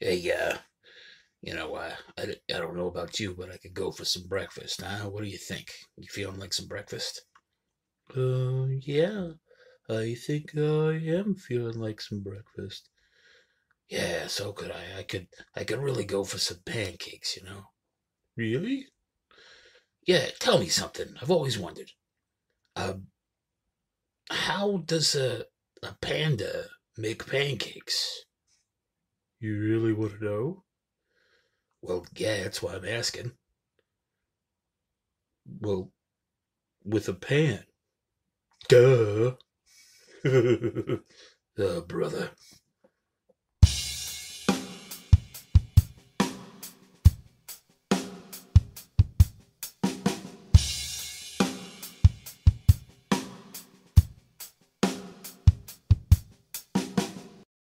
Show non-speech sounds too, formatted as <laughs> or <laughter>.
Hey, uh, you know, uh, I, I don't know about you, but I could go for some breakfast. Huh? What do you think? You feeling like some breakfast? Uh, yeah. I think I am feeling like some breakfast. Yeah, so could I. I could I could really go for some pancakes, you know. Really? Yeah, tell me something. I've always wondered. Um, how does a a panda make pancakes? You really want to know? Well, yeah, that's why I'm asking. Well, with a pan. Duh. <laughs> oh, brother.